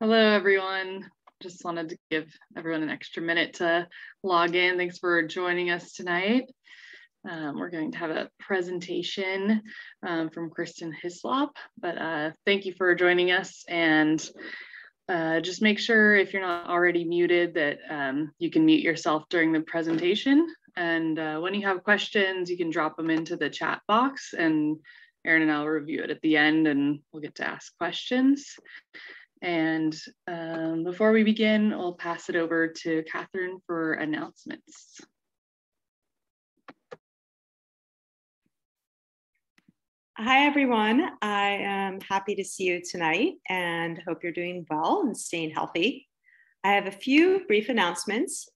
Hello, everyone. Just wanted to give everyone an extra minute to log in. Thanks for joining us tonight. Um, we're going to have a presentation um, from Kristen Hislop, but uh, thank you for joining us and uh, just make sure if you're not already muted that um, you can mute yourself during the presentation. And uh, when you have questions, you can drop them into the chat box and Erin and I'll review it at the end and we'll get to ask questions. And um, before we begin, I'll pass it over to Catherine for announcements. Hi, everyone. I am happy to see you tonight and hope you're doing well and staying healthy. I have a few brief announcements.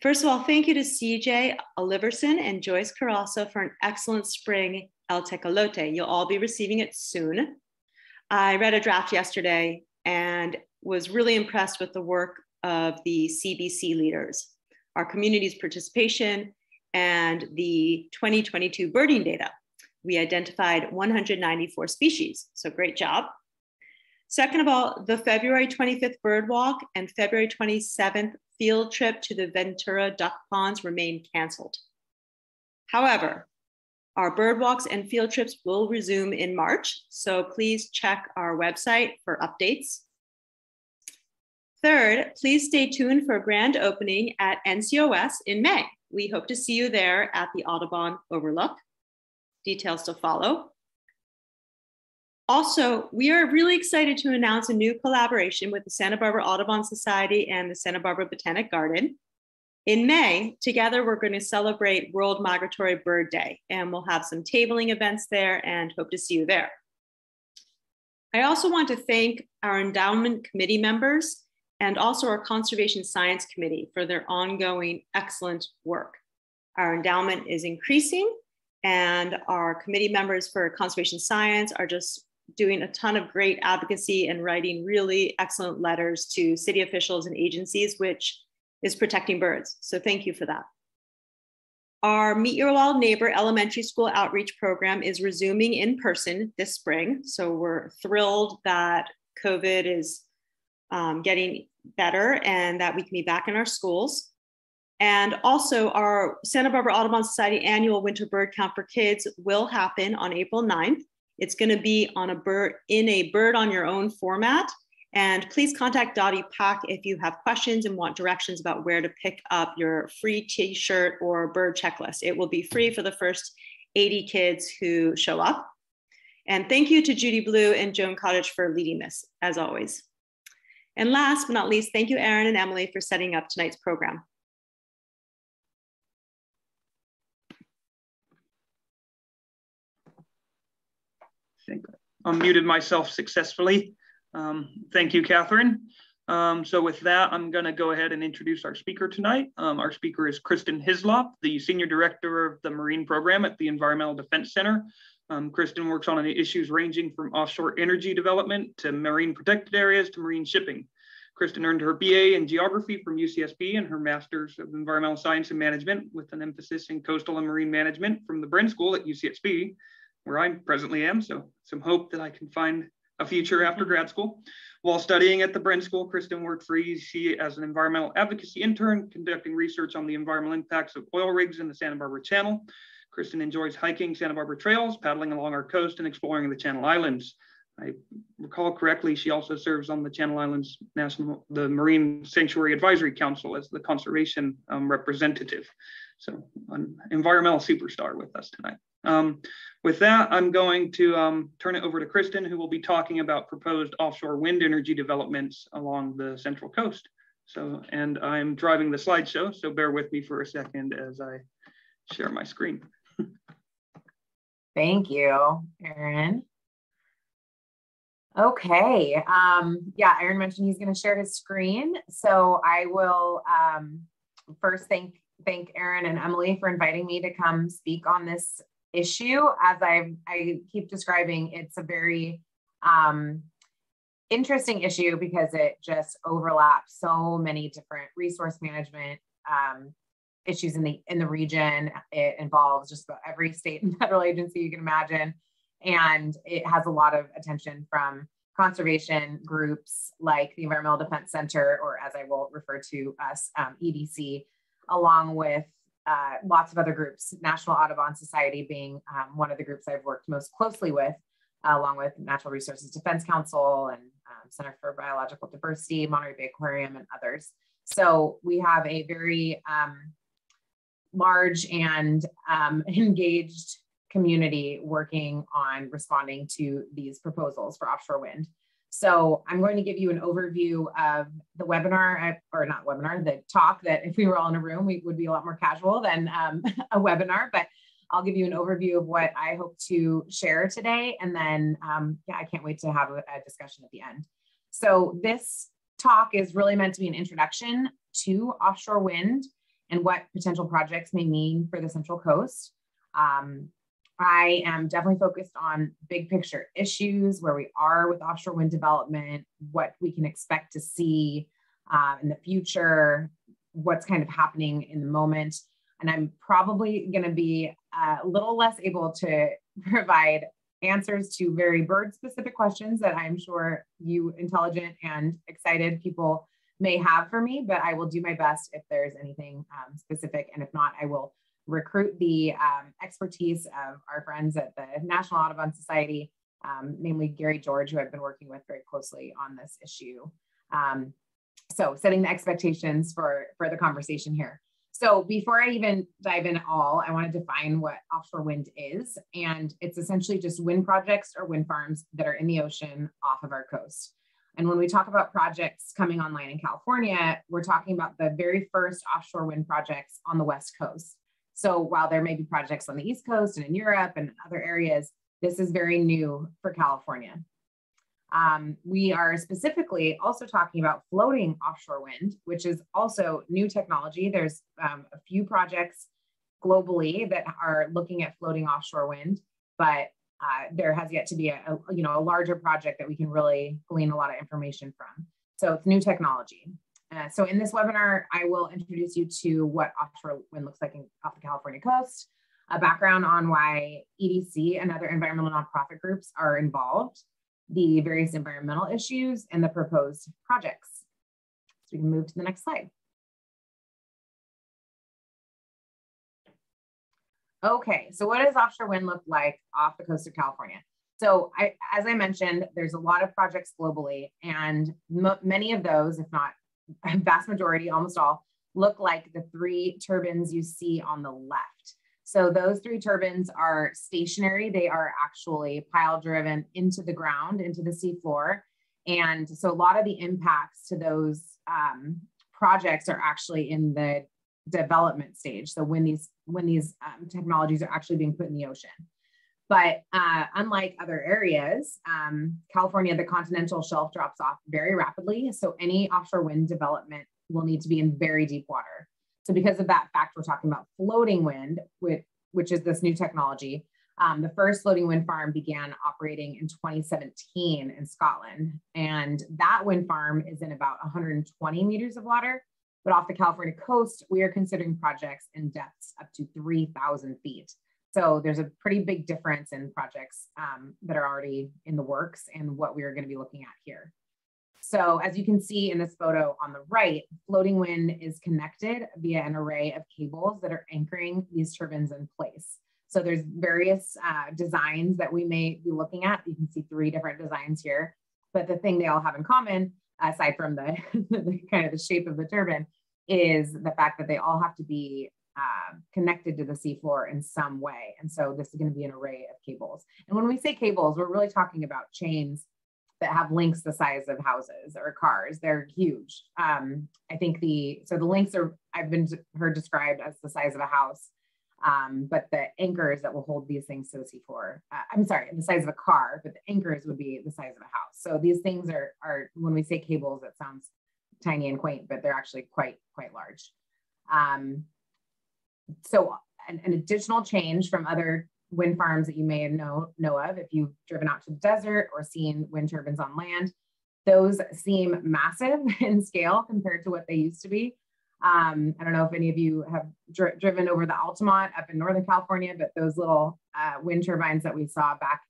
First of all, thank you to CJ Oliverson and Joyce Carasso for an excellent spring El Tecolote. You'll all be receiving it soon. I read a draft yesterday and was really impressed with the work of the CBC leaders, our community's participation, and the 2022 birding data. We identified 194 species, so great job. Second of all, the February 25th bird walk and February 27th field trip to the Ventura duck ponds remain canceled. However, our bird walks and field trips will resume in March, so please check our website for updates. Third, please stay tuned for a grand opening at NCOS in May. We hope to see you there at the Audubon Overlook. Details to follow. Also, we are really excited to announce a new collaboration with the Santa Barbara Audubon Society and the Santa Barbara Botanic Garden. In May, together, we're going to celebrate World Migratory Bird Day, and we'll have some tabling events there and hope to see you there. I also want to thank our endowment committee members and also our Conservation Science Committee for their ongoing excellent work. Our endowment is increasing, and our committee members for conservation science are just doing a ton of great advocacy and writing really excellent letters to city officials and agencies, which is protecting birds. So thank you for that. Our Meet Your Wild Neighbor elementary school outreach program is resuming in person this spring. So we're thrilled that COVID is um, getting better and that we can be back in our schools. And also, our Santa Barbara Audubon Society annual winter bird count for kids will happen on April 9th. It's going to be on a bird in a bird on your own format. And please contact Dottie Pack if you have questions and want directions about where to pick up your free t shirt or bird checklist. It will be free for the first 80 kids who show up. And thank you to Judy Blue and Joan Cottage for leading this, as always. And last but not least, thank you, Erin and Emily, for setting up tonight's program. I think I unmuted myself successfully. Um, thank you, Catherine. Um, so with that, I'm going to go ahead and introduce our speaker tonight. Um, our speaker is Kristen Hislop, the Senior Director of the Marine Program at the Environmental Defense Center. Um, Kristen works on issues ranging from offshore energy development to marine protected areas to marine shipping. Kristen earned her BA in geography from UCSB and her Master's of Environmental Science and Management with an emphasis in coastal and marine management from the Bren School at UCSB, where I presently am. So some hope that I can find a future after grad school. While studying at the Bren School, Kristen worked for EDC as an environmental advocacy intern, conducting research on the environmental impacts of oil rigs in the Santa Barbara Channel. Kristen enjoys hiking Santa Barbara trails, paddling along our coast, and exploring the Channel Islands. I recall correctly, she also serves on the Channel Islands National, the Marine Sanctuary Advisory Council as the conservation um, representative. So an environmental superstar with us tonight. Um, with that, I'm going to um, turn it over to Kristen, who will be talking about proposed offshore wind energy developments along the Central Coast. So, and I'm driving the slideshow, so bear with me for a second as I share my screen. Thank you, Erin. Okay, um, yeah, Erin mentioned he's gonna share his screen. So I will um, first thank thank Erin and Emily for inviting me to come speak on this issue. As I, I keep describing, it's a very um, interesting issue because it just overlaps so many different resource management um, issues in the in the region. It involves just about every state and federal agency you can imagine, and it has a lot of attention from conservation groups like the Environmental Defense Center, or as I will refer to us, um, EDC, along with uh, lots of other groups, National Audubon Society being um, one of the groups I've worked most closely with, uh, along with Natural Resources Defense Council and um, Center for Biological Diversity, Monterey Bay Aquarium, and others. So we have a very um, large and um, engaged community working on responding to these proposals for offshore wind. So I'm going to give you an overview of the webinar, or not webinar, the talk that if we were all in a room, we would be a lot more casual than um, a webinar, but I'll give you an overview of what I hope to share today. And then, um, yeah, I can't wait to have a, a discussion at the end. So this talk is really meant to be an introduction to offshore wind and what potential projects may mean for the Central Coast. Um, I am definitely focused on big picture issues, where we are with offshore wind development, what we can expect to see uh, in the future, what's kind of happening in the moment. And I'm probably going to be a little less able to provide answers to very bird specific questions that I'm sure you intelligent and excited people may have for me, but I will do my best if there's anything um, specific. And if not, I will recruit the um, expertise of our friends at the National Audubon Society, um, namely Garry George, who I've been working with very closely on this issue. Um, so setting the expectations for, for the conversation here. So before I even dive in at all, I want to define what offshore wind is. And it's essentially just wind projects or wind farms that are in the ocean off of our coast. And when we talk about projects coming online in California, we're talking about the very first offshore wind projects on the West Coast. So while there may be projects on the East Coast and in Europe and other areas, this is very new for California. Um, we are specifically also talking about floating offshore wind, which is also new technology. There's um, a few projects globally that are looking at floating offshore wind, but uh, there has yet to be a, a, you know a larger project that we can really glean a lot of information from. So it's new technology. Uh, so in this webinar, I will introduce you to what offshore wind looks like in, off the California coast, a background on why EDC and other environmental nonprofit groups are involved, the various environmental issues, and the proposed projects. So we can move to the next slide. Okay, so what does offshore wind look like off the coast of California? So I, as I mentioned, there's a lot of projects globally and many of those, if not vast majority, almost all, look like the three turbines you see on the left. So those three turbines are stationary. They are actually pile driven into the ground, into the seafloor. And so a lot of the impacts to those um, projects are actually in the development stage. So when these when these um, technologies are actually being put in the ocean. But uh, unlike other areas, um, California, the continental shelf drops off very rapidly. So any offshore wind development will need to be in very deep water. So because of that fact, we're talking about floating wind, which, which is this new technology. Um, the first floating wind farm began operating in 2017 in Scotland. And that wind farm is in about 120 meters of water. But off the California coast, we are considering projects in depths up to 3,000 feet. So there's a pretty big difference in projects um, that are already in the works and what we are going to be looking at here. So as you can see in this photo on the right, floating wind is connected via an array of cables that are anchoring these turbines in place. So there's various uh, designs that we may be looking at. You can see three different designs here, but the thing they all have in common, aside from the, the kind of the shape of the turbine, is the fact that they all have to be uh, connected to the seafloor in some way. And so this is going to be an array of cables. And when we say cables, we're really talking about chains that have links the size of houses or cars. They're huge. Um, I think the so the links are I've been heard described as the size of a house, um, but the anchors that will hold these things to the seafloor. Uh, I'm sorry, the size of a car, but the anchors would be the size of a house. So these things are are when we say cables, it sounds tiny and quaint, but they're actually quite quite large. Um, so an, an, additional change from other wind farms that you may know, know of if you've driven out to the desert or seen wind turbines on land. Those seem massive in scale compared to what they used to be. Um, I don't know if any of you have dr driven over the Altamont up in Northern California, but those little uh, wind turbines that we saw back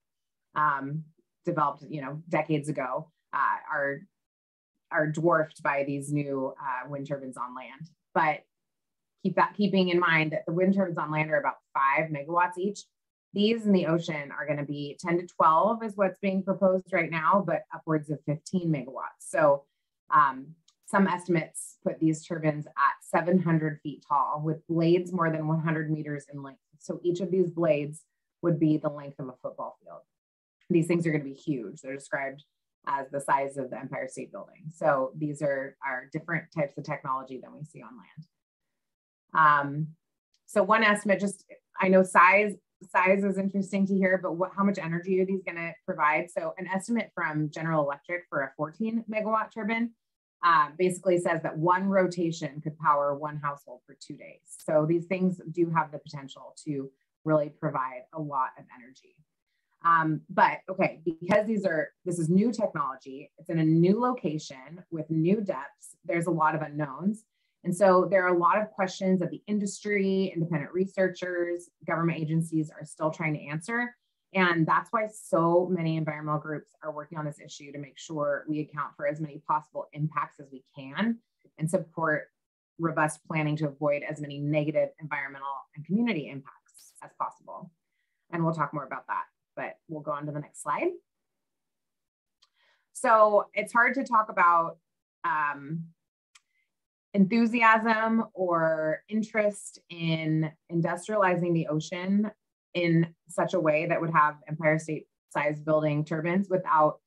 um, developed, you know, decades ago, uh, are are dwarfed by these new uh, wind turbines on land. But keep that keeping in mind that the wind turbines on land are about five megawatts each. These in the ocean are going to be 10 to 12 is what's being proposed right now, but upwards of 15 megawatts. So um, some estimates put these turbines at 700 feet tall with blades more than 100 meters in length. So each of these blades would be the length of a football field. These things are going to be huge. They're described as the size of the Empire State Building. So these are, are different types of technology than we see on land. Um, so one estimate, just I know size size is interesting to hear, but what how much energy are these going to provide? So an estimate from General Electric for a 14 megawatt turbine uh, basically says that one rotation could power one household for two days. So these things do have the potential to really provide a lot of energy. Um, but okay, because these are, this is new technology, it's in a new location with new depths, there's a lot of unknowns. And so there are a lot of questions that the industry, independent researchers, government agencies are still trying to answer. And that's why so many environmental groups are working on this issue to make sure we account for as many possible impacts as we can and support robust planning to avoid as many negative environmental and community impacts as possible. And we'll talk more about that but we'll go on to the next slide. So it's hard to talk about um, enthusiasm or interest in industrializing the ocean in such a way that would have Empire State size building turbines without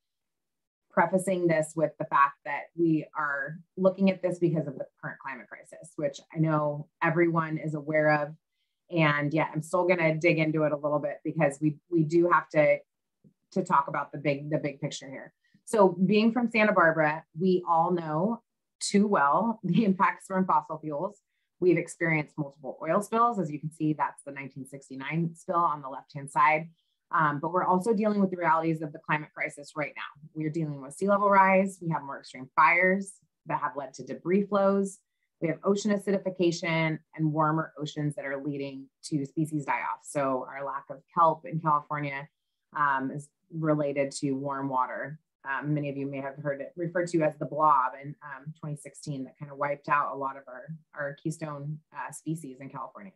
prefacing this with the fact that we are looking at this because of the current climate crisis, which I know everyone is aware of. And yeah i'm still going to dig into it a little bit because we we do have to to talk about the big the big picture here. So being from santa barbara we all know too well the impacts from fossil fuels. We've experienced multiple oil spills. As you can see that's the 1969 spill on the left hand side. Um, but we're also dealing with the realities of the climate crisis right now. We're dealing with sea level rise. We have more extreme fires that have led to debris flows. We have ocean acidification and warmer oceans that are leading to species die off. So our lack of kelp in California um, is related to warm water. Um, many of you may have heard it referred to as the blob in um, 2016 that kind of wiped out a lot of our, our keystone uh, species in California.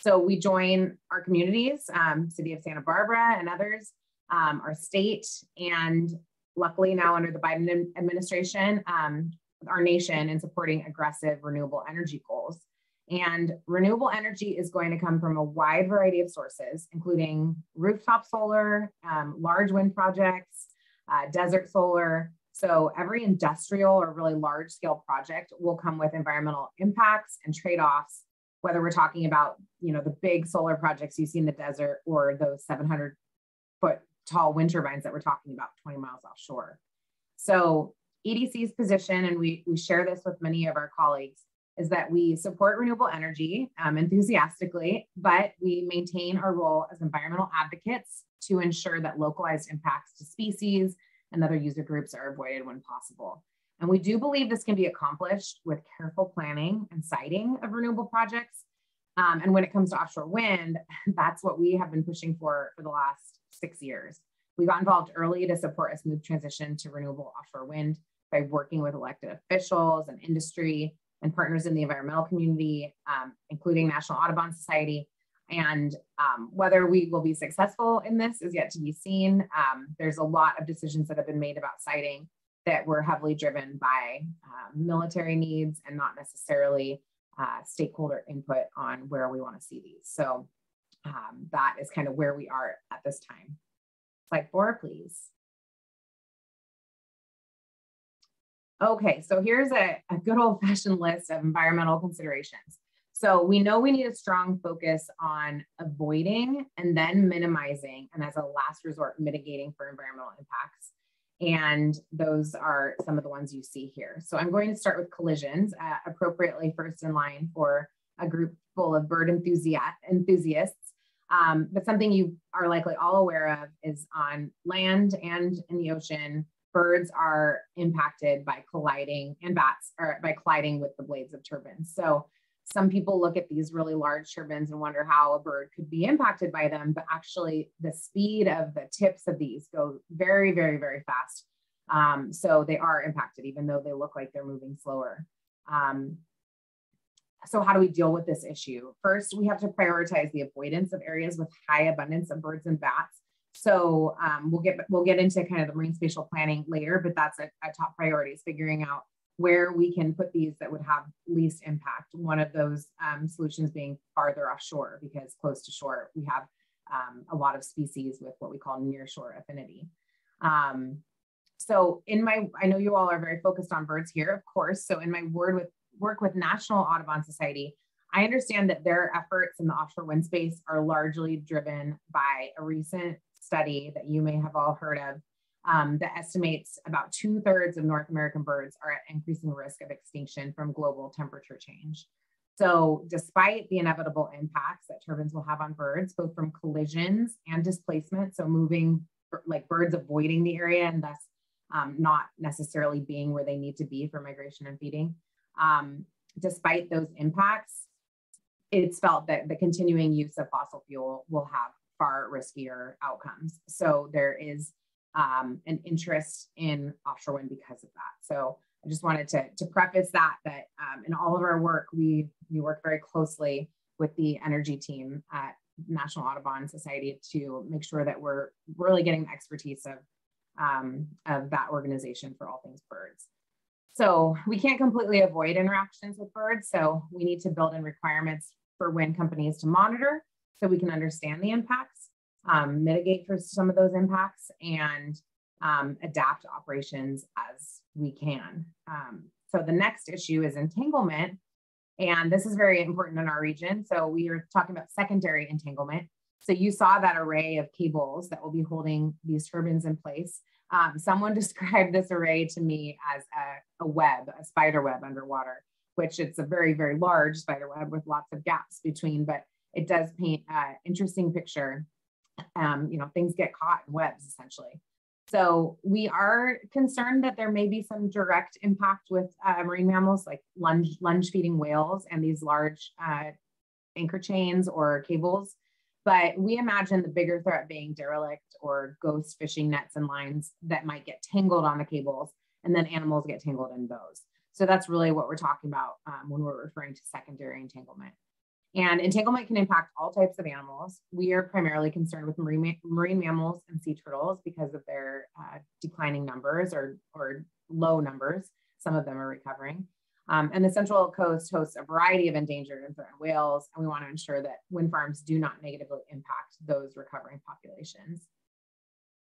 So we join our communities, um, City of Santa Barbara and others, um, our state, and luckily now under the Biden administration, um, our nation in supporting aggressive renewable energy goals. And renewable energy is going to come from a wide variety of sources, including rooftop solar, um, large wind projects, uh, desert solar. So every industrial or really large scale project will come with environmental impacts and trade-offs, whether we're talking about, you know, the big solar projects you see in the desert or those 700 foot tall wind turbines that we're talking about 20 miles offshore. So EDC's position, and we, we share this with many of our colleagues, is that we support renewable energy um, enthusiastically, but we maintain our role as environmental advocates to ensure that localized impacts to species and other user groups are avoided when possible. And we do believe this can be accomplished with careful planning and siting of renewable projects. Um, and when it comes to offshore wind, that's what we have been pushing for for the last six years. We got involved early to support a smooth transition to renewable offshore wind by working with elected officials and industry and partners in the environmental community, um, including National Audubon Society. And um, whether we will be successful in this is yet to be seen. Um, there's a lot of decisions that have been made about siting that were heavily driven by uh, military needs and not necessarily uh, stakeholder input on where we want to see these. So um, that is kind of where we are at this time. Slide four, please. Okay, so here's a, a good old fashioned list of environmental considerations. So we know we need a strong focus on avoiding and then minimizing, and as a last resort, mitigating for environmental impacts. And those are some of the ones you see here. So I'm going to start with collisions, uh, appropriately first in line for a group full of bird enthusiast, enthusiasts. Um, but something you are likely all aware of is on land and in the ocean, birds are impacted by colliding and bats are by colliding with the blades of turbines. So some people look at these really large turbines and wonder how a bird could be impacted by them, but actually the speed of the tips of these go very, very, very fast. Um, so they are impacted, even though they look like they're moving slower. Um, so how do we deal with this issue? First, we have to prioritize the avoidance of areas with high abundance of birds and bats. So um, we'll get we'll get into kind of the marine spatial planning later, but that's a, a top priority is figuring out where we can put these that would have least impact. One of those um, solutions being farther offshore because close to shore we have um, a lot of species with what we call near shore affinity. Um, so in my, I know you all are very focused on birds here, of course. So in my word with work with National Audubon Society, I understand that their efforts in the offshore wind space are largely driven by a recent study that you may have all heard of um, that estimates about two thirds of North American birds are at increasing risk of extinction from global temperature change. So, despite the inevitable impacts that turbines will have on birds, both from collisions and displacement, so moving like birds avoiding the area and thus um, not necessarily being where they need to be for migration and feeding, um, despite those impacts, it's felt that the continuing use of fossil fuel will have far riskier outcomes. So, there is um, an interest in offshore wind because of that. So I just wanted to, to preface that, that um, in all of our work, we, we work very closely with the energy team at National Audubon Society to make sure that we're really getting the expertise of, um, of that organization for all things birds. So we can't completely avoid interactions with birds. So we need to build in requirements for wind companies to monitor so we can understand the impacts um, mitigate for some of those impacts and um, adapt operations as we can. Um, so the next issue is entanglement. And this is very important in our region. So we are talking about secondary entanglement. So you saw that array of cables that will be holding these turbines in place. Um, someone described this array to me as a, a web, a spider web underwater, which it's a very, very large spider web with lots of gaps between, but it does paint an interesting picture um, you know, things get caught in webs essentially. So we are concerned that there may be some direct impact with uh, marine mammals like lunge, lunge feeding whales and these large uh, anchor chains or cables. But we imagine the bigger threat being derelict or ghost fishing nets and lines that might get tangled on the cables and then animals get tangled in those. So that's really what we're talking about um, when we're referring to secondary entanglement. And entanglement can impact all types of animals. We are primarily concerned with marine, marine mammals and sea turtles because of their uh, declining numbers or, or low numbers. Some of them are recovering. Um, and the Central Coast hosts a variety of endangered and threatened whales, and we want to ensure that wind farms do not negatively impact those recovering populations.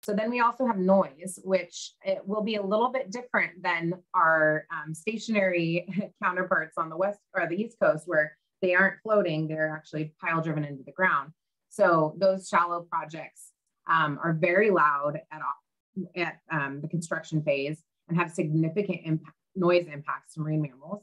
So then we also have noise, which it will be a little bit different than our um, stationary counterparts on the west or the east coast, where they aren't floating, they're actually pile driven into the ground. So those shallow projects um, are very loud at, at um, the construction phase and have significant impact, noise impacts to marine mammals.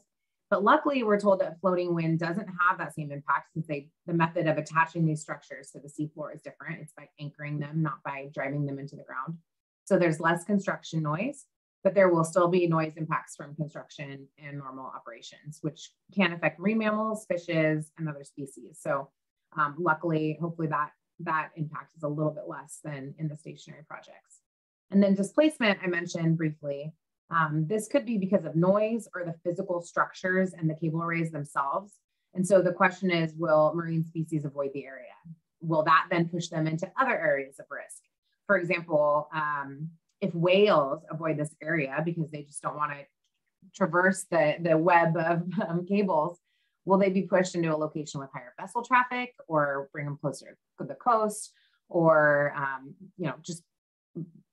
But luckily, we're told that floating wind doesn't have that same impact since they, the method of attaching these structures to the seafloor is different. It's by anchoring them, not by driving them into the ground. So there's less construction noise but there will still be noise impacts from construction and normal operations, which can affect marine mammals, fishes, and other species. So um, luckily, hopefully that, that impact is a little bit less than in the stationary projects. And then displacement, I mentioned briefly. Um, this could be because of noise or the physical structures and the cable arrays themselves. And so the question is, will marine species avoid the area? Will that then push them into other areas of risk? For example, um, if whales avoid this area because they just don't want to traverse the, the web of um, cables, will they be pushed into a location with higher vessel traffic or bring them closer to the coast or, um, you know, just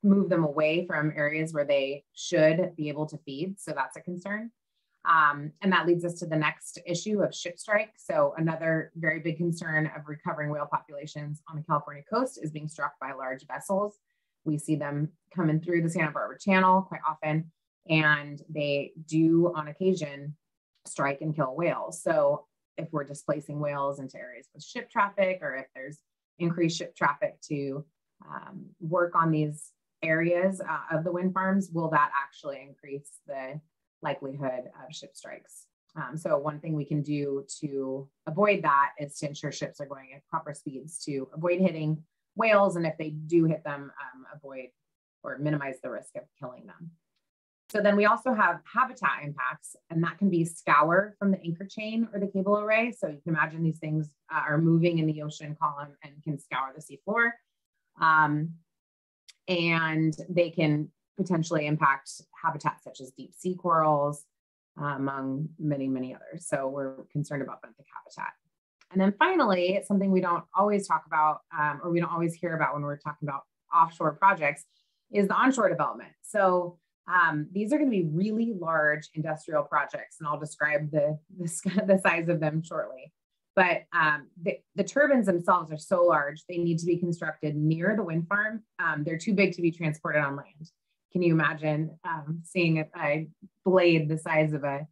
move them away from areas where they should be able to feed? So that's a concern. Um, and that leads us to the next issue of ship strike. So another very big concern of recovering whale populations on the California coast is being struck by large vessels we see them coming through the Santa Barbara Channel quite often, and they do on occasion strike and kill whales. So if we're displacing whales into areas with ship traffic, or if there's increased ship traffic to um, work on these areas uh, of the wind farms, will that actually increase the likelihood of ship strikes? Um, so one thing we can do to avoid that is to ensure ships are going at proper speeds to avoid hitting whales. And if they do hit them, um, avoid or minimize the risk of killing them. So then we also have habitat impacts, and that can be scour from the anchor chain or the cable array. So you can imagine these things uh, are moving in the ocean column and can scour the seafloor. Um, and they can potentially impact habitats such as deep sea corals, uh, among many, many others. So we're concerned about benthic habitat. And then finally, something we don't always talk about um, or we don't always hear about when we're talking about offshore projects is the onshore development. So um, these are going to be really large industrial projects, and I'll describe the, the, the size of them shortly. But um, the, the, turbines themselves are so large, they need to be constructed near the wind farm. Um, they're too big to be transported on land. Can you imagine um, seeing a, a, blade the size of a,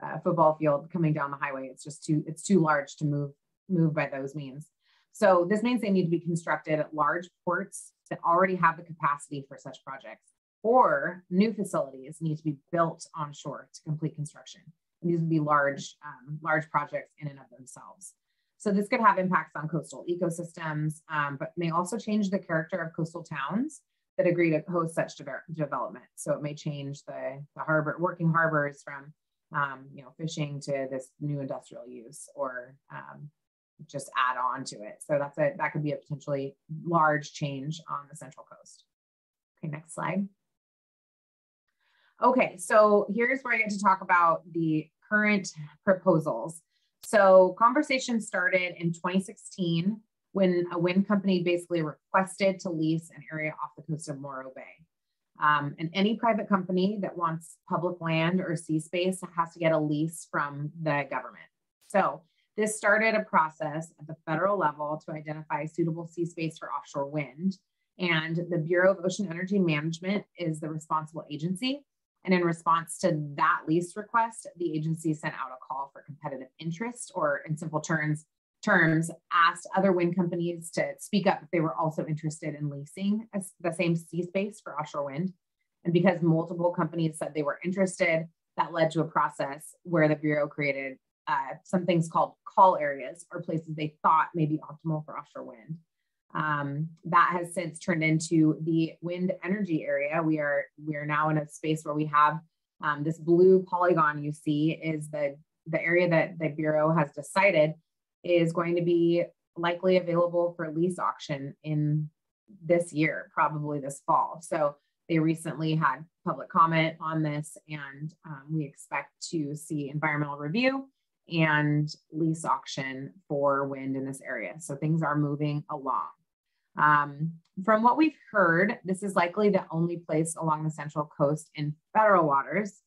a, football field coming down the highway? It's just too it's too large to move move by those means. So this means they need to be constructed at large ports that already have the capacity for such projects or new facilities need to be built onshore to complete construction. And these would be large, um, large projects in and of themselves. So this could have impacts on coastal ecosystems, um, but may also change the character of coastal towns that agree to host such de development. So it may change the, the harbor, working harbors from, um, you know, fishing to this new industrial use or um, just add on to it. So that's a, that could be a potentially large change on the Central Coast. Okay, next slide. Okay, so here's where I get to talk about the current proposals. So conversation started in 2016 when a wind company basically requested to lease an area off the coast of Morro Bay. Um, and any private company that wants public land or sea space has to get a lease from the government. So this started a process at the federal level to identify suitable sea space for offshore wind. And the Bureau of Ocean Energy Management is the responsible agency and in response to that lease request, the agency sent out a call for competitive interest, or in simple terms, terms asked other wind companies to speak up if they were also interested in leasing the same sea space for offshore wind. And because multiple companies said they were interested, that led to a process where the Bureau created uh, some things called call areas or places they thought may be optimal for offshore wind. Um, that has since turned into the wind energy area. We are we are now in a space where we have um, this blue polygon you see is the the area that the bureau has decided is going to be likely available for lease auction in this year, probably this fall. So they recently had public comment on this, and um, we expect to see environmental review and lease auction for wind in this area. So things are moving along. Um, from what we've heard, this is likely the only place along the Central Coast in federal waters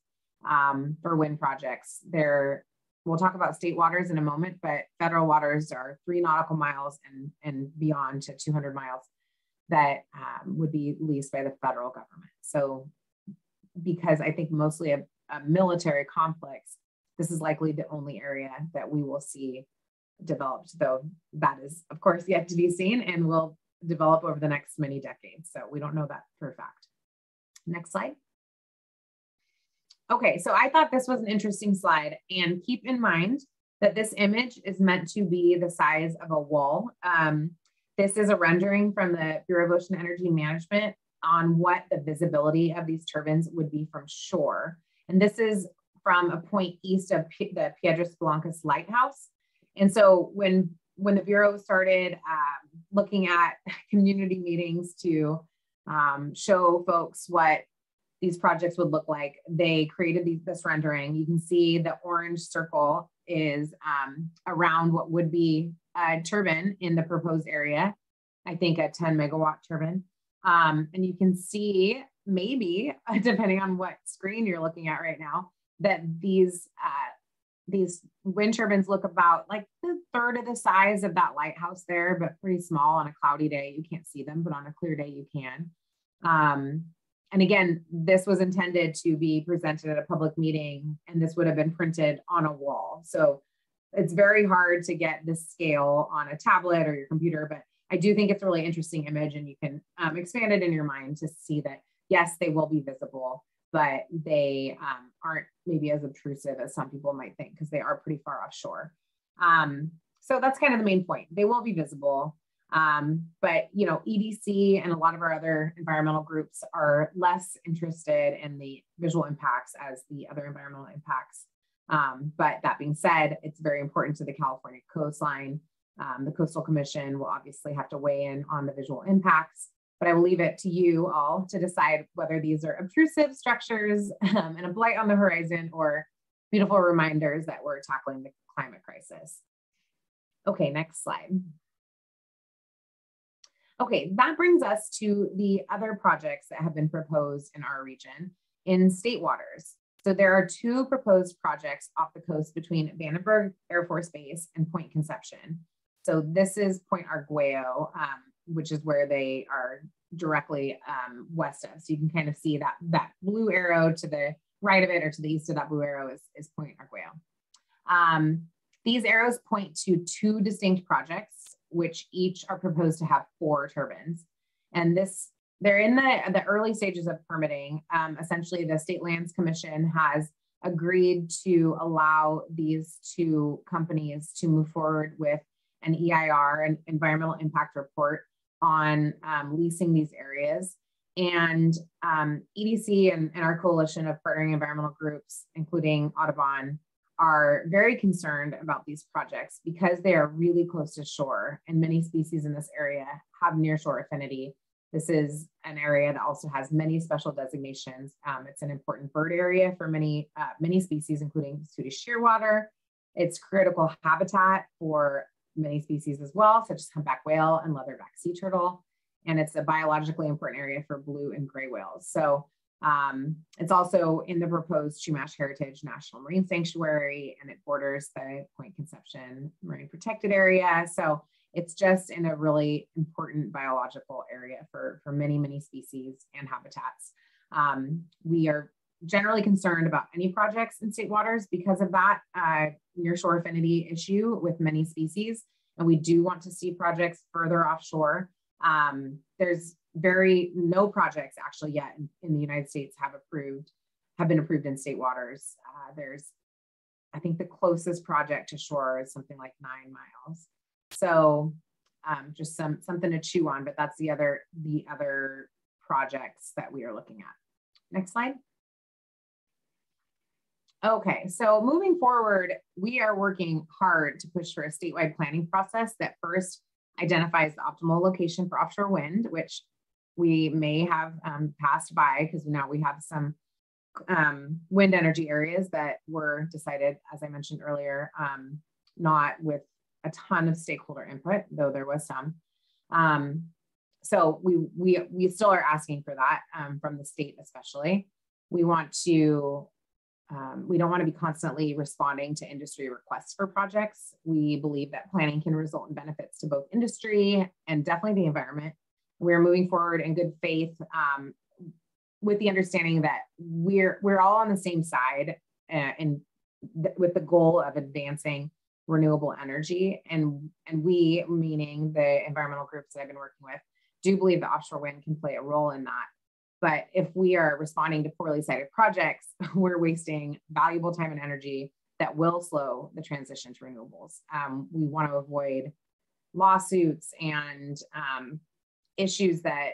um, for wind projects. There, we'll talk about state waters in a moment, but federal waters are three nautical miles and, and beyond to 200 miles that um, would be leased by the federal government. So, because I think mostly a, a military conflicts, this is likely the only area that we will see developed, though that is, of course, yet to be seen and will develop over the next many decades. So we don't know that for a fact. Next slide. Okay, so I thought this was an interesting slide and keep in mind that this image is meant to be the size of a wall. Um, this is a rendering from the Bureau of Ocean Energy Management on what the visibility of these turbines would be from shore. And this is from a point east of P the Piedras Blancas Lighthouse. And so when when the Bureau started um, looking at community meetings to um, show folks what these projects would look like, they created these, this rendering. You can see the orange circle is um, around what would be a turbine in the proposed area, I think a 10 megawatt turbine. Um, and you can see maybe, depending on what screen you're looking at right now, that these uh, these wind turbines look about like the third of the size of that lighthouse there, but pretty small on a cloudy day. You can't see them, but on a clear day, you can. Um, and again, this was intended to be presented at a public meeting, and this would have been printed on a wall. So it's very hard to get this scale on a tablet or your computer, but I do think it's a really interesting image, and you can um, expand it in your mind to see that yes, they will be visible but they um, aren't maybe as obtrusive as some people might think because they are pretty far offshore. Um, so that's kind of the main point. They will be visible. Um, but you know, EDC and a lot of our other environmental groups are less interested in the visual impacts as the other environmental impacts. Um, but that being said, it's very important to the California coastline. Um, the Coastal Commission will obviously have to weigh in on the visual impacts, but I will leave it to you all to decide whether these are obtrusive structures um, and a blight on the horizon or beautiful reminders that we're tackling the climate crisis. Okay, next slide. Okay, that brings us to the other projects that have been proposed in our region in state waters. So there are two proposed projects off the coast between Vandenberg Air Force Base and Point Conception. So this is Point Arguello, um, which is where they are directly um, west of. So you can kind of see that, that blue arrow to the right of it or to the east of that blue arrow is, is Point Arguello. Um, these arrows point to two distinct projects, which each are proposed to have four turbines. And this, they're in the, the early stages of permitting. Um, essentially, the State Lands Commission has agreed to allow these two companies to move forward with an EIR, an environmental impact report on um, leasing these areas. And um, EDC and, and, our coalition of partnering environmental groups, including Audubon, are very concerned about these projects because they are really close to shore and many species in this area have near shore affinity. This is an area that also has many special designations. Um, it's an important bird area for many, uh, many species, including Swedish shearwater. It's critical habitat for many species as well, such as humpback whale and leatherback sea turtle. And it's a biologically important area for blue and gray whales. So um, it's also in the proposed Chumash Heritage National Marine Sanctuary, and it borders the Point Conception Marine Protected Area. So it's just in a really important biological area for, for many, many species and habitats. Um, we are generally concerned about any projects in state waters because of that uh, near shore affinity issue with many species. And we do want to see projects further offshore. Um, there's very no projects actually yet in, in, the United States have approved have been approved in state waters. Uh, there's, I think the closest project to shore is something like nine miles. So um, just some something to chew on, but that's the other the other projects that we are looking at. Next slide. Okay, so moving forward, we are working hard to push for a statewide planning process that first identifies the optimal location for offshore wind, which we may have um, passed by because now we have some um, wind energy areas that were decided, as I mentioned earlier, um, not with a ton of stakeholder input, though there was some. Um, so we, we, we still are asking for that um, from the state, especially. We want to, um, we don't want to be constantly responding to industry requests for projects. We believe that planning can result in benefits to both industry and definitely the environment we're moving forward in good faith um, with the understanding that we're we're all on the same side uh, and th- with the goal of advancing renewable energy. And and we meaning the environmental groups that I've been working with do believe that offshore wind can play a role in that. But if we are responding to poorly sited projects we're wasting valuable time and energy that will slow the transition to renewables. Um, we want to avoid lawsuits and um, issues that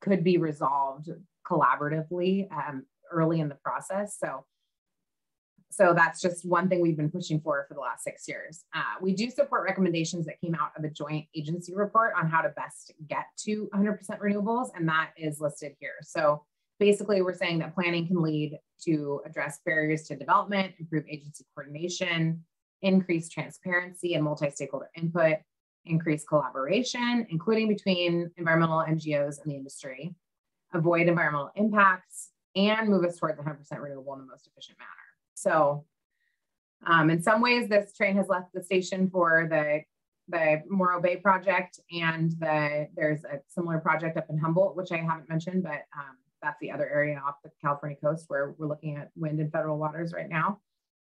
could be resolved collaboratively um, early in the process. So, so that's just one thing we've been pushing for for the last six years. Uh, we do support recommendations that came out of a joint agency report on how to best get to 100% renewables, and that is listed here. So basically, we're saying that planning can lead to address barriers to development, improve agency coordination, increase transparency and multi-stakeholder input, increase collaboration, including between environmental NGOs and the industry, avoid environmental impacts, and move us towards 100% renewable in the most efficient manner. So um, in some ways, this train has left the station for the, the Morro Bay project, and the, there's a similar project up in Humboldt, which I haven't mentioned, but um, that's the other area off the California coast where we're looking at wind in federal waters right now.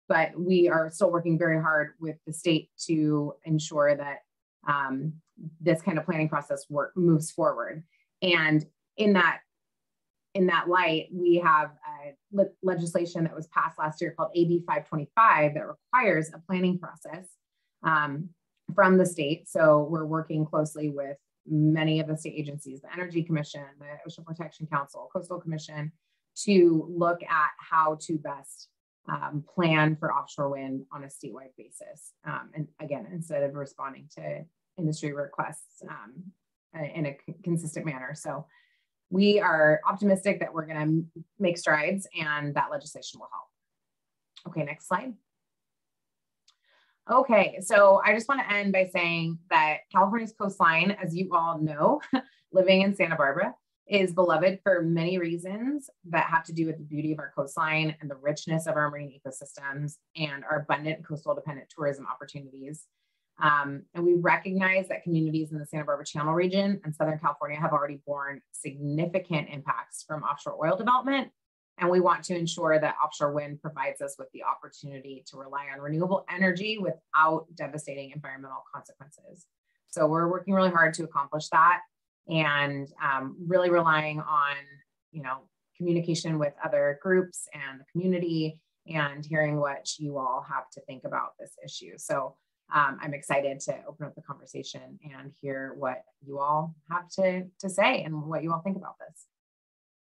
But we are still working very hard with the state to ensure that um, this kind of planning process work moves forward. And in that in that light, we have le legislation that was passed last year called AB 525 that requires a planning process um, from the state. So we're working closely with many of the state agencies, the Energy Commission, the Ocean Protection Council, Coastal Commission, to look at how to best um, plan for offshore wind on a statewide basis. Um, and again, instead of responding to industry requests um, in a consistent manner. So we are optimistic that we're going to make strides and that legislation will help. Okay, next slide. Okay, so I just want to end by saying that California's coastline, as you all know, living in Santa Barbara, is beloved for many reasons that have to do with the beauty of our coastline and the richness of our marine ecosystems and our abundant coastal dependent tourism opportunities. Um, and we recognize that communities in the Santa Barbara Channel region and Southern California have already borne significant impacts from offshore oil development. And we want to ensure that offshore wind provides us with the opportunity to rely on renewable energy without devastating environmental consequences. So we're working really hard to accomplish that and um, really relying on, you know, communication with other groups and the community and hearing what you all have to think about this issue. So um, I'm excited to open up the conversation and hear what you all have to, to say and what you all think about this.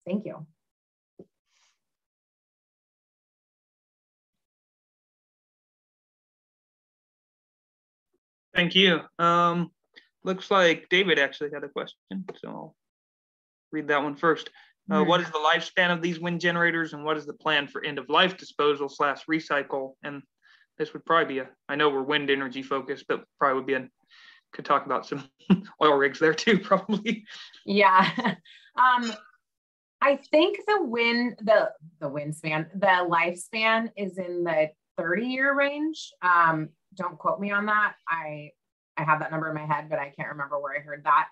Thank you. Thank you. Um, looks like David actually had a question, so I'll read that one first. Uh, what is the lifespan of these wind generators and what is the plan for end of life disposal slash recycle? And this would probably be a, I know we're wind energy focused, but probably would be a, could talk about some oil rigs there too, probably. Yeah. um, I think the wind, the, the wind span, the lifespan is in the 30 year range. Um, don't quote me on that. I, I have that number in my head, but I can't remember where I heard that.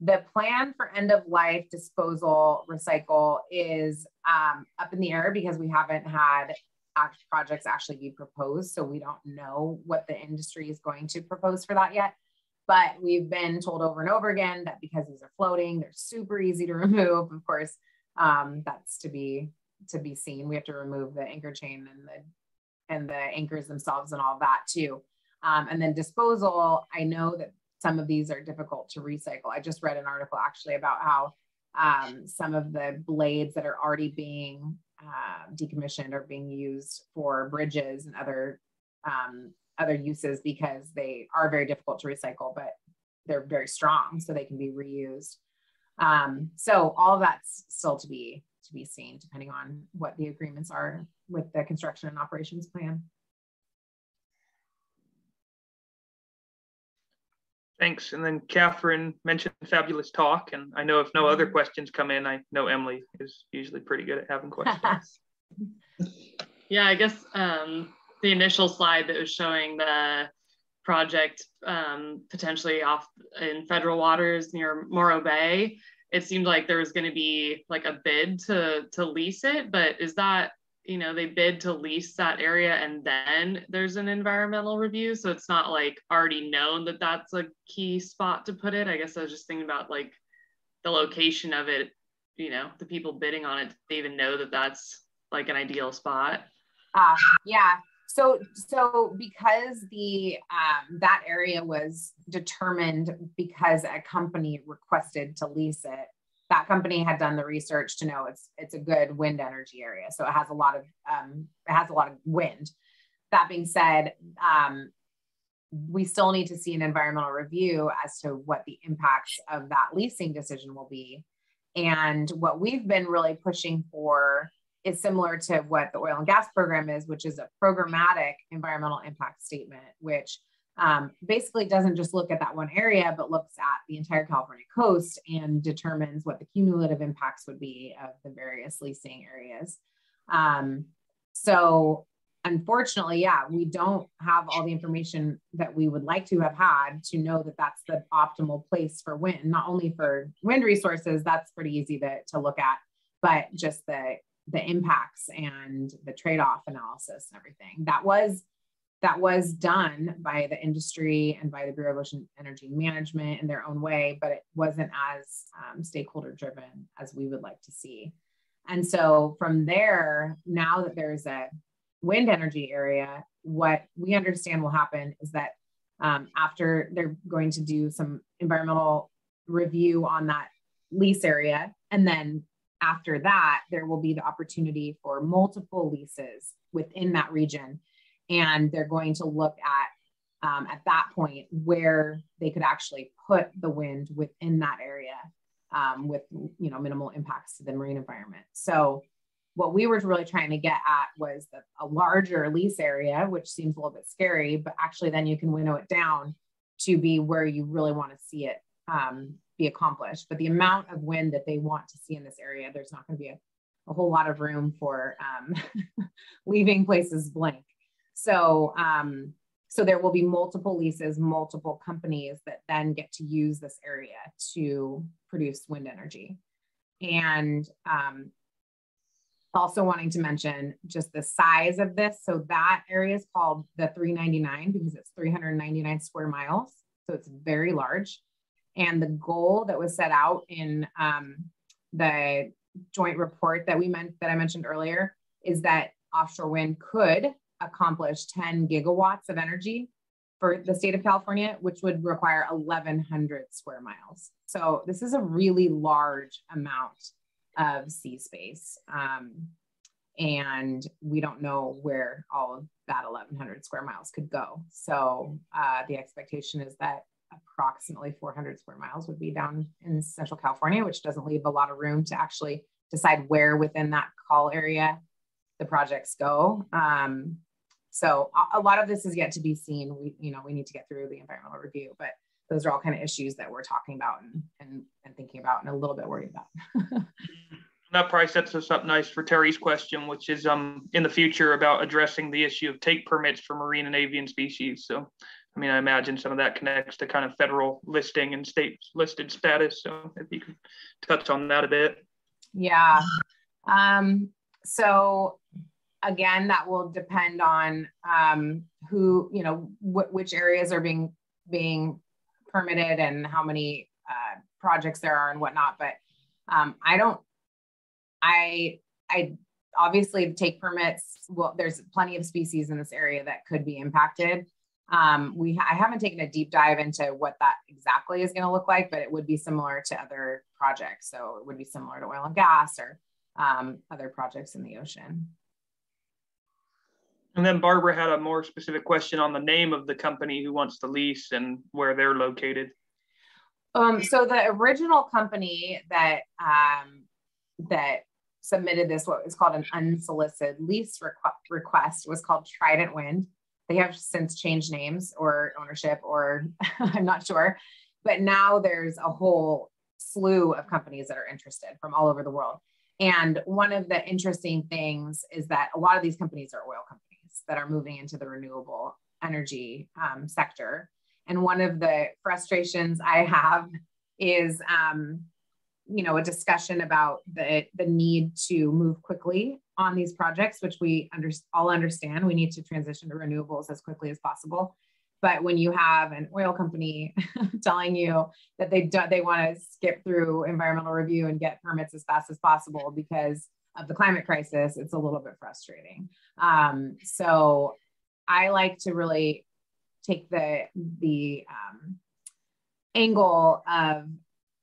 The plan for end of life disposal recycle is um, up in the air because we haven't had projects actually be proposed. So we don't know what the industry is going to propose for that yet. But we've been told over and over again that because these are floating, they're super easy to remove. Of course, um, that's to be to be seen. We have to remove the anchor chain and the and the anchors themselves and all that too. Um, and then disposal, I know that some of these are difficult to recycle. I just read an article actually about how um, some of the blades that are already being uh, decommissioned are being used for bridges and other um, other uses because they are very difficult to recycle, but they're very strong, so they can be reused. Um, so all that's still to be to be seen, depending on what the agreements are with the construction and operations plan. Thanks. And then Catherine mentioned fabulous talk. And I know if no other mm-hmm. questions come in, I know Emily is usually pretty good at having questions. yeah, I guess um, the initial slide that was showing the project um, potentially off in federal waters near Morro Bay, it seemed like there was going to be like a bid to to lease it. But is that you know they bid to lease that area and then there's an environmental review. So it's not like already known that that's a key spot to put it. I guess i was just thinking about like the location of it you know the people bidding on it they even know that that's like an ideal spot? Uh, yeah. So so because the um, that area was determined because a company requested to lease it that company had done the research to know it's it's a good wind energy area. So it has a lot of um, it has a lot of wind. That being said, um, we still need to see an environmental review as to what the impacts of that leasing decision will be. And what we've been really pushing for is similar to what the oil and gas program is, which is a programmatic environmental impact statement, which um, basically doesn't just look at that one area, but looks at the entire California coast and determines what the cumulative impacts would be of the various leasing areas. Um, so unfortunately, yeah, we don't have all the information that we would like to have had to know that that's the optimal place for wind, not only for wind resources, that's pretty easy to, to look at, but just the, the impacts and the trade-off analysis and everything. That was that was done by the industry and by the Bureau of Ocean Energy Management in their own way, but it wasn't as um, stakeholder driven as we would like to see. And so from there, now that there's a wind energy area, what we understand will happen is that um, after they're going to do some environmental review on that lease area, and then after that, there will be the opportunity for multiple leases within that region. And they're going to look at, um, at that point, where they could actually put the wind within that area um, with, you know, minimal impacts to the marine environment. So what we were really trying to get at was the, a larger lease area, which seems a little bit scary, but actually then you can winnow it down to be where you really want to see it um, be accomplished. But the amount of wind that they want to see in this area, there's not going to be a, a, whole lot of room for um, leaving places blank. So, um, so there will be multiple leases, multiple companies that then get to use this area to produce wind energy. And um, also wanting to mention just the size of this. So that area is called the 399 because it's 399 square miles. So it's very large. And the goal that was set out in um, the joint report that we meant that I mentioned earlier is that offshore wind could accomplish 10 gigawatts of energy for the state of California, which would require 1,100 square miles. So this is a really large amount of sea space. Um, and we don't know where all of that 1,100 square miles could go. So uh, the expectation is that approximately 400 square miles would be down in Central California, which doesn't leave a lot of room to actually decide where within that call area the projects go. Um, so a, a lot of this is yet to be seen. We, you know, we need to get through the environmental review, but those are all kind of issues that we're talking about and, and, and thinking about and a little bit worried about. that probably sets us up nice for Terry's question, which is um, in the future about addressing the issue of take permits for marine and avian species. So, I mean, I imagine some of that connects to kind of federal listing and state listed status. So, if you could touch on that a bit. Yeah. Um, so, again, that will depend on um, who, you know, wh- which areas are being being permitted and how many uh, projects there are and whatnot. But um, I don't, I, I obviously take permits. Well, there's plenty of species in this area that could be impacted. Um, we, I haven't taken a deep dive into what that exactly is going to look like, but it would be similar to other projects. So it would be similar to oil and gas or um, other projects in the ocean. And then Barbara had a more specific question on the name of the company who wants the lease and where they're located. Um, so the original company that um, that submitted this, what is called an unsolicited lease requ- request, was called Trident Wind. They have since changed names or ownership, or I'm not sure. But now there's a whole slew of companies that are interested from all over the world. And one of the interesting things is that a lot of these companies are oil companies that are moving into the renewable energy um, sector. And one of the frustrations I have is, um, you know, a discussion about the, the need to move quickly on these projects, which we under, all understand. We need to transition to renewables as quickly as possible. But when you have an oil company telling you that they do, they want to skip through environmental review and get permits as fast as possible because of the climate crisis, it's a little bit frustrating. Um, so I like to really take the the um, angle of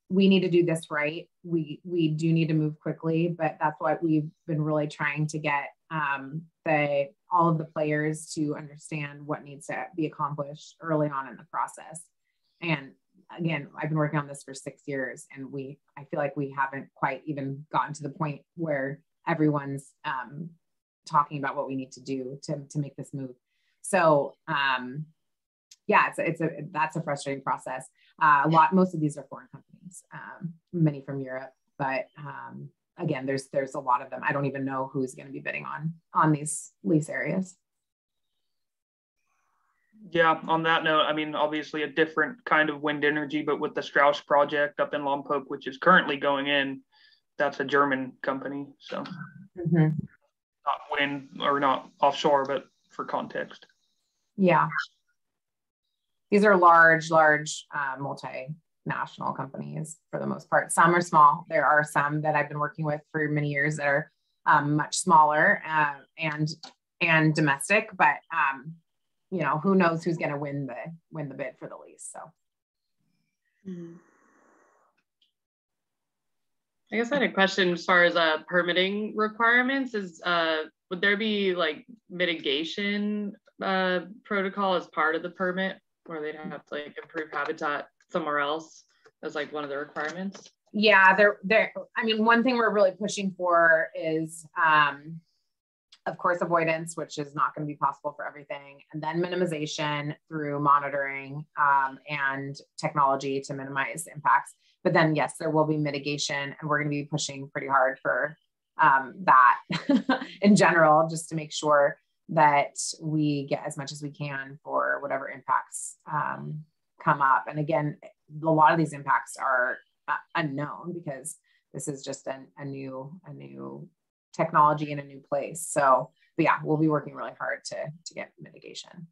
we need to do this right. We we do need to move quickly, but that's what we've been really trying to get um, the all of the players to understand what needs to be accomplished early on in the process. And again, I've been working on this for six years, and we I feel like we haven't quite even gotten to the point where everyone's um, talking about what we need to do to, to make this move. So um, yeah, it's a, it's a that's a frustrating process. Uh, a lot, most of these are foreign companies, um, many from Europe, but um, again, there's there's a lot of them. I don't even know who's going to be bidding on on these lease areas. Yeah, on that note, I mean, obviously a different kind of wind energy, but with the Strauss project up in Lompoc, which is currently going in, that's a German company. So mm-hmm. not wind or not offshore, but for context. Yeah. These are large, large uh, multi national companies for the most part. Some are small. There are some that I've been working with for many years that are um, much smaller uh, and and domestic, but um, you know who knows who's going to win the win the bid for the lease. So. Mm-hmm. I guess I had a question as far as uh, permitting requirements. Is uh, would there be like mitigation uh, protocol as part of the permit, where they'd have to like improve habitat somewhere else as like one of the requirements? Yeah, there, there. I mean, one thing we're really pushing for is, um, of course, avoidance, which is not going to be possible for everything, and then minimization through monitoring um, and technology to minimize impacts. But then, yes, there will be mitigation, and we're going to be pushing pretty hard for um, that in general, just to make sure that we get as much as we can for whatever impacts um, come up. And again, a lot of these impacts are uh, unknown because this is just an, a new a new technology in a new place. So, but yeah, we'll be working really hard to to get mitigation.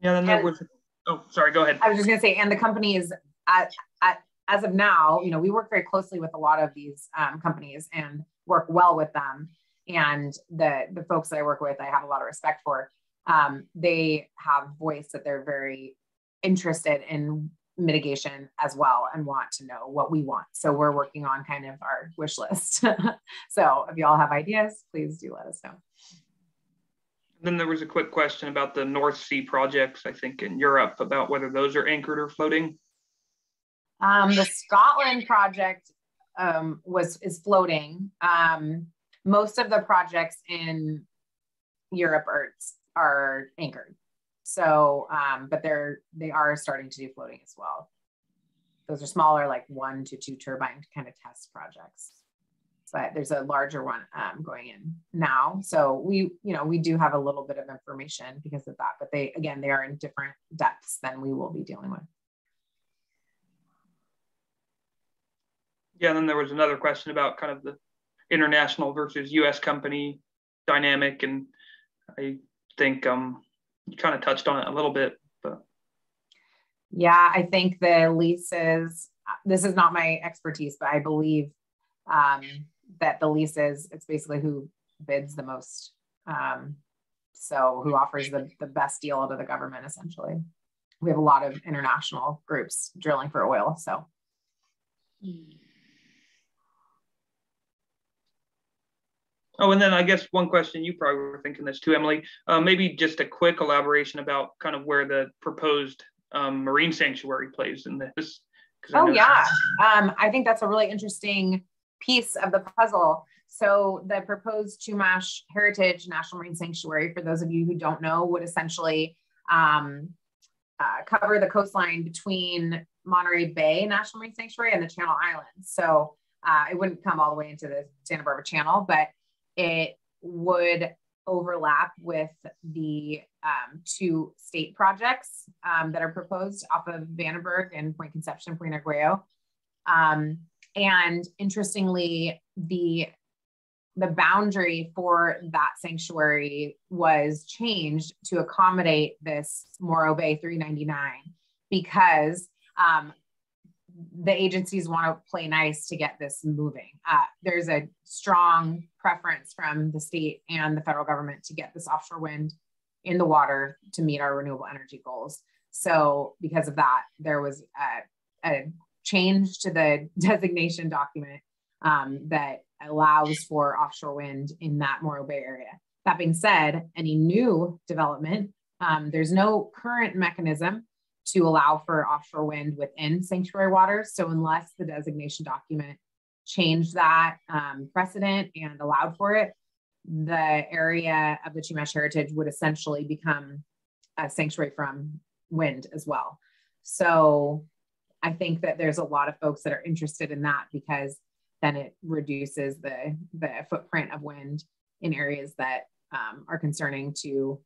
Yeah, then there was. Oh, sorry. Go ahead. I was just gonna say, and the company is at, at as of now, you know, we work very closely with a lot of these um, companies and work well with them. And the the folks that I work with, I have a lot of respect for. Um, they have voice that they're very interested in mitigation as well and want to know what we want. So we're working on kind of our wish list. so if y'all have ideas, please do let us know. Then there was a quick question about the North Sea projects, I think in Europe, about whether those are anchored or floating. Um, the Scotland project um, was is floating. Um, most of the projects in Europe are are anchored. So, um, but they're they are starting to do floating as well. Those are smaller, like one to two turbine kind of test projects. But there's a larger one um, going in now. So we, you know, we do have a little bit of information because of that. But they, again, they are in different depths than we will be dealing with. Yeah, and then there was another question about kind of the international versus U.S. company dynamic, and I think um, you kind of touched on it a little bit. But yeah, I think the leases. This is not my expertise, but I believe um, that the leases. It's basically who bids the most. Um, so who offers the, the best deal to the government essentially we have a lot of international groups drilling for oil so mm. Oh, and then I guess one question you probably were thinking this too, Emily. Uh, maybe just a quick elaboration about kind of where the proposed um, marine sanctuary plays in this. Oh yeah, um, I think that's a really interesting piece of the puzzle. So the proposed Chumash Heritage National Marine Sanctuary, for those of you who don't know, would essentially um, uh, cover the coastline between Monterey Bay National Marine Sanctuary and the Channel Islands. So uh, it wouldn't come all the way into the Santa Barbara Channel, but it would overlap with the um, two state projects um, that are proposed off of Vandenberg and Point Conception, Point Arguello. Um, and interestingly, the the boundary for that sanctuary was changed to accommodate this Morro Bay 399 because um, the agencies want to play nice to get this moving. Uh, there's a strong preference from the state and the federal government to get this offshore wind in the water to meet our renewable energy goals. So, because of that, there was a, a change to the designation document um, that allows for offshore wind in that Morro Bay area. That being said, any new development, um, there's no current mechanism to allow for offshore wind within sanctuary waters. So unless the designation document changed that um, precedent and allowed for it, the area of the Chumash Heritage would essentially become a sanctuary from wind as well. So I think that there's a lot of folks that are interested in that because then it reduces the, the footprint of wind in areas that um, are concerning to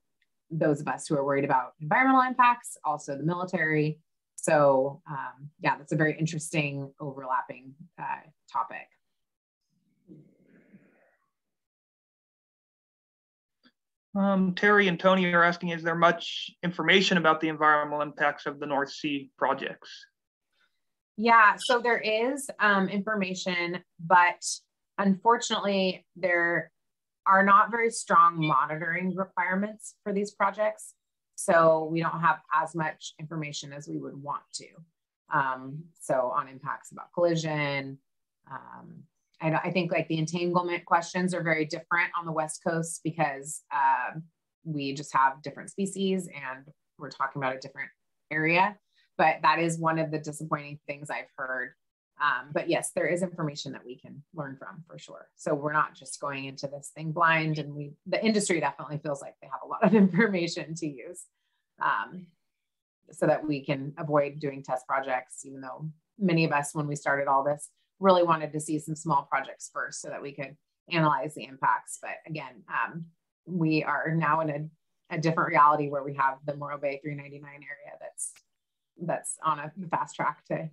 those of us who are worried about environmental impacts, also the military. So um, yeah, that's a very interesting overlapping uh, topic. Um, Terry and Tony are asking, is there much information about the environmental impacts of the North Sea projects? Yeah, so there is um, information, but unfortunately, there are not very strong monitoring requirements for these projects. So we don't have as much information as we would want to. Um, so on impacts about collision, um, I, I, think like the entanglement questions are very different on the West Coast because uh, we just have different species and we're talking about a different area. But that is one of the disappointing things I've heard. Um, but yes, there is information that we can learn from for sure. So we're not just going into this thing blind, and we the industry definitely feels like they have a lot of information to use, um, so that we can avoid doing test projects. Even though many of us, when we started all this, really wanted to see some small projects first, so that we could analyze the impacts. But again, um, we are now in a, a different reality where we have the Morro Bay 399 area that's that's on a fast track to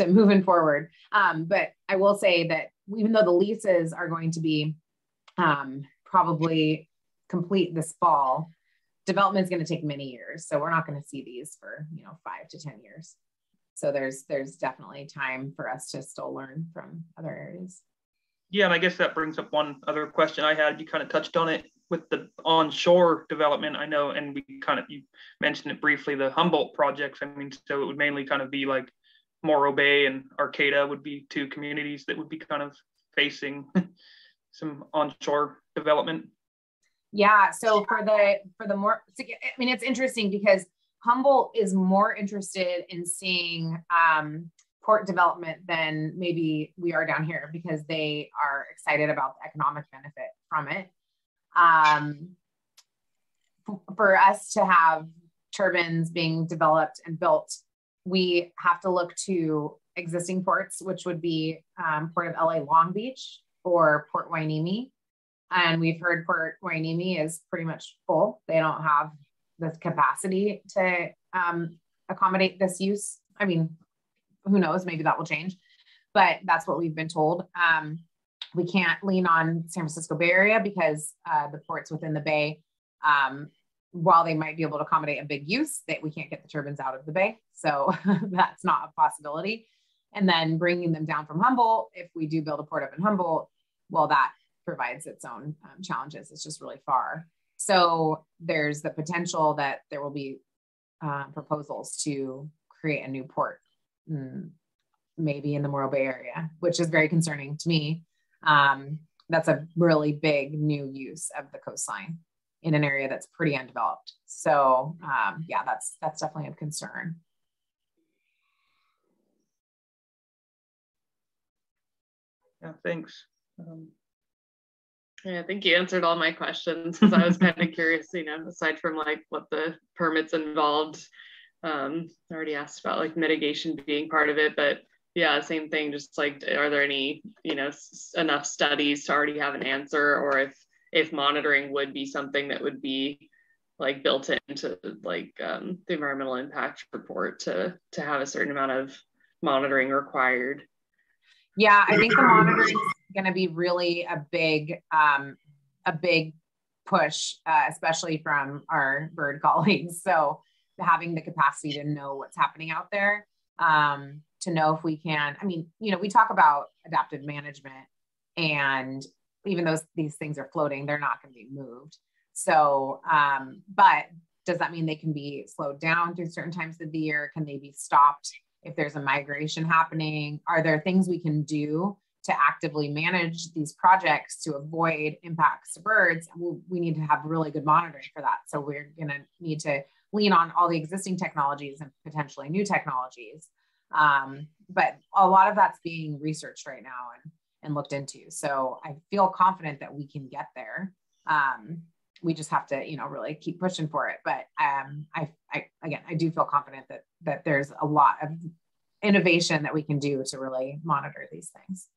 to moving forward. Um, but I will say that even though the leases are going to be um, probably complete this fall, development is going to take many years. So we're not going to see these for you know five to ten years. So there's there's definitely time for us to still learn from other areas. Yeah, and I guess that brings up one other question I had. You kind of touched on it with the onshore development. I know, and we kind of you mentioned it briefly. The Humboldt projects. I mean, so it would mainly kind of be like Morro Bay and Arcata would be two communities that would be kind of facing some onshore development. Yeah. So for the for the more, I mean, it's interesting because Humboldt is more interested in seeing um, port development than maybe we are down here because they are excited about the economic benefit from it. Um, for us to have turbines being developed and built, we have to look to existing ports, which would be um, Port of LA Long Beach or Port Hueneme. And we've heard Port Hueneme is pretty much full. They don't have the capacity to um, accommodate this use. I mean, who knows? Maybe that will change, but that's what we've been told. Um, we can't lean on San Francisco Bay Area because uh, the ports within the bay, um, while they might be able to accommodate a big use, that we can't get the turbines out of the bay. So that's not a possibility. And then bringing them down from Humboldt, if we do build a port up in Humboldt, well, that provides its own um, challenges. It's just really far. So there's the potential that there will be uh, proposals to create a new port, mm, maybe in the Morro Bay area, which is very concerning to me. Um, that's a really big new use of the coastline in an area that's pretty undeveloped. So um, yeah, that's that's definitely a concern. Yeah, thanks. Um, yeah, I think you answered all my questions because I was kind of curious, you know, aside from like what the permits involved. Um, I already asked about like mitigation being part of it, but yeah, same thing. Just like, are there any, you know, enough studies to already have an answer, or if if monitoring would be something that would be like built into like um, the environmental impact report to to have a certain amount of monitoring required. Yeah, I think the monitoring is going to be really a big um, a big push, uh, especially from our bird colleagues. So having the capacity to know what's happening out there, um, to know if we can. I mean, you know, we talk about adaptive management, and even though these things are floating, they're not going to be moved. So, um, but does that mean they can be slowed down through certain times of the year? Can they be stopped if there's a migration happening? Are there things we can do to actively manage these projects to avoid impacts to birds? We need to have really good monitoring for that. So we're going to need to lean on all the existing technologies and potentially new technologies. Um, but a lot of that's being researched right now and, and looked into. So I feel confident that we can get there. Um, we just have to, you know, really keep pushing for it. But um, I, I, again, I do feel confident that that there's a lot of innovation that we can do to really monitor these things.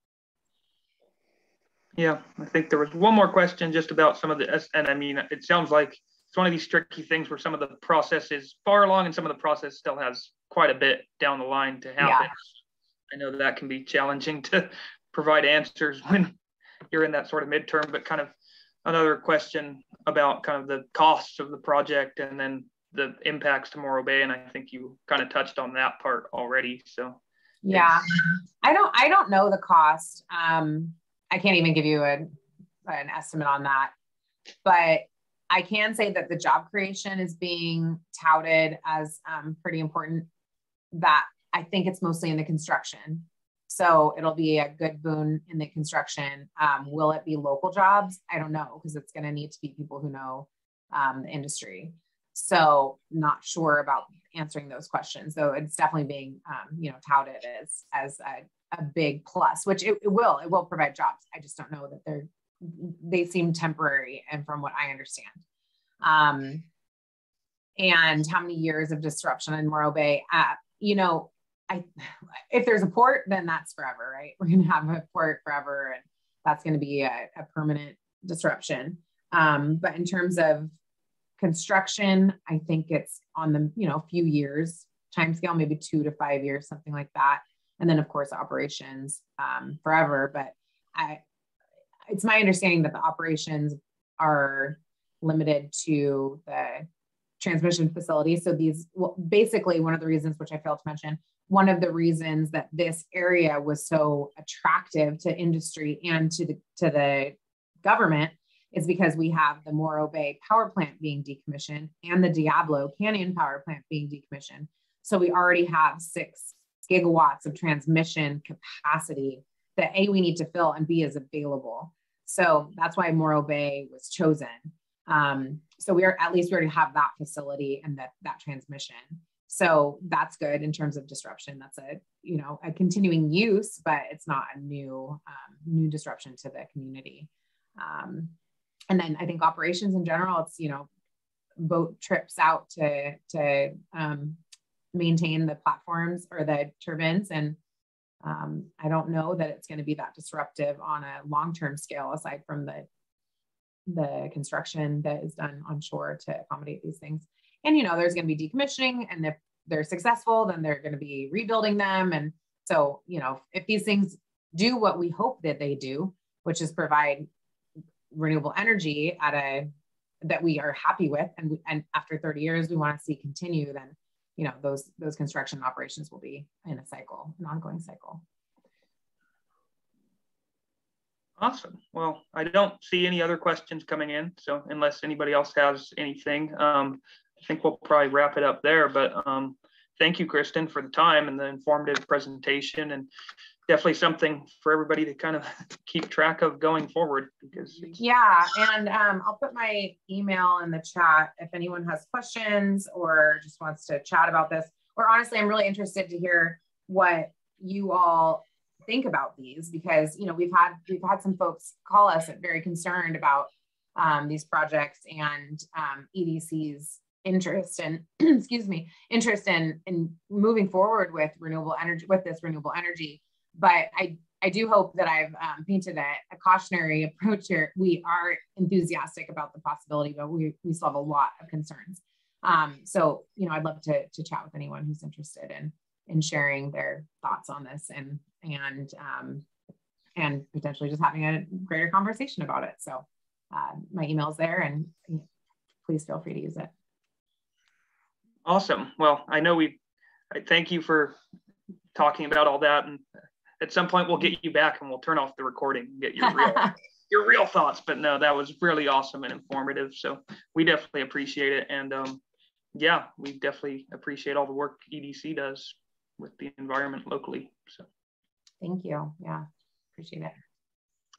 Yeah, I think there was one more question just about some of the, and I mean, it sounds like it's one of these tricky things where some of the process is far along and some of the process still has quite a bit down the line to happen. Yeah. I know that can be challenging to provide answers when you're in that sort of midterm, but kind of another question about kind of the costs of the project and then the impacts to Morro Bay. And I think you kind of touched on that part already. So Yeah, I don't. I don't know the cost. Um, I can't even give you a, an estimate on that, but I can say that the job creation is being touted as um, pretty important. That I think it's mostly in the construction. So it'll be a good boon in the construction. Um, will it be local jobs? I don't know because it's going to need to be people who know um, the industry. So not sure about answering those questions, though it's definitely being, um, you know, touted as as a, a big plus, which it, it, will it will provide jobs. I just don't know that they're they seem temporary, and from what I understand, um, and how many years of disruption in Morro Bay? Uh, you know, I if there's a port, then that's forever, right? We're gonna have a port forever, and that's gonna be a, a permanent disruption. Um, but in terms of construction, I think it's on the you know few years time scale, maybe two to five years, something like that. And then of course operations um, forever. But I, it's my understanding that the operations are limited to the transmission facility. So these, well, basically one of the reasons, which I failed to mention, one of the reasons that this area was so attractive to industry and to the to the government is because we have the Morro Bay power plant being decommissioned and the Diablo Canyon power plant being decommissioned. So we already have six gigawatts of transmission capacity that A, we need to fill and B is available. So that's why Morro Bay was chosen. Um, so we are at least we already have that facility and that that transmission. So that's good in terms of disruption. That's a you know a continuing use, but it's not a new um, new disruption to the community. Um, and then I think operations in general, it's you know boat trips out to to um, maintain the platforms or the turbines and um, I don't know that it's going to be that disruptive on a long-term scale aside from the the construction that is done on shore to accommodate these things. And you know, there's going to be decommissioning, and if they're successful, then they're going to be rebuilding them. And so, you know, if these things do what we hope that they do, which is provide renewable energy at a that we are happy with, and and after 30 years we want to see continue, then you know those those construction operations will be in a cycle, an ongoing cycle. Awesome. Well, I don't see any other questions coming in. So unless anybody else has anything, um, I think we'll probably wrap it up there. But um, thank you, Kristen, for the time and the informative presentation and definitely something for everybody to kind of keep track of going forward because yeah and um, i'll put my email in the chat if anyone has questions or just wants to chat about this or honestly i'm really interested to hear what you all think about these because you know we've had we've had some folks call us very concerned about um, these projects and um, EDC's interest and excuse me interest in in moving forward with renewable energy with this renewable energy. But I I do hope that I've um, painted a, a, cautionary approach here. We are enthusiastic about the possibility, but we we still have a lot of concerns. Um, so you know I'd love to to chat with anyone who's interested in in sharing their thoughts on this and and um, and potentially just having a greater conversation about it. So uh, my email's there, and please feel free to use it. Awesome. Well, I know we. I thank you for talking about all that, and at some point we'll get you back and we'll turn off the recording and get your real your real thoughts. But no, that was really awesome and informative. So we definitely appreciate it, and um, yeah, we definitely appreciate all the work EDC does with the environment locally. So. Thank you. Yeah, appreciate it.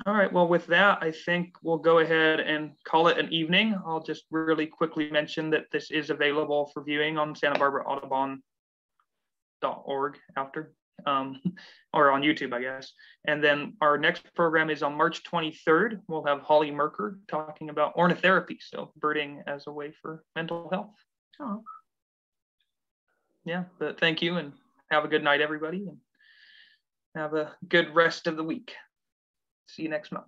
All right. Well, with that, I think we'll go ahead and call it an evening. I'll just really quickly mention that this is available for viewing on Santa Barbara Audubon.org after, um, or on YouTube, I guess. And then our next program is on March 23rd. We'll have Holly Merker talking about ornithotherapy, so birding as a way for mental health. Oh. Yeah, but thank you and have a good night, everybody. Have a good rest of the week. See you next month.